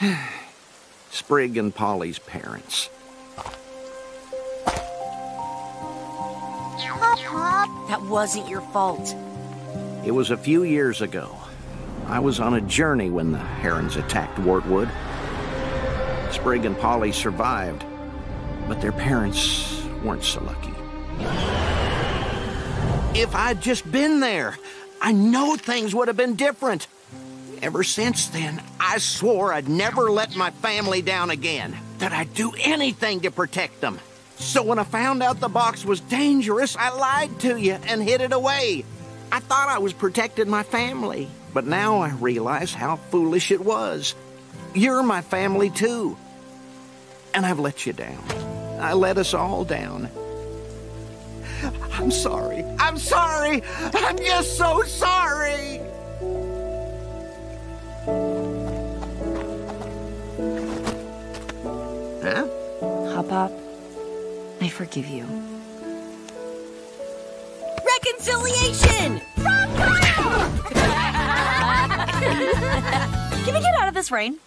Sprig and Polly's parents. That wasn't your fault. It was a few years ago. I was on a journey when the herons attacked Wartwood. Sprig and Polly survived, but their parents weren't so lucky. If I'd just been there, I know things would have been different. Ever since then, I swore I'd never let my family down again, that I'd do anything to protect them. So when I found out the box was dangerous, I lied to you and hid it away. I thought I was protecting my family, but now I realize how foolish it was. You're my family too. And I've let you down. I let us all down. I'm sorry. I'm sorry. I'm just so sorry. Huh? Hop Pop, I forgive you. Reconciliation! Can we get out of this rain?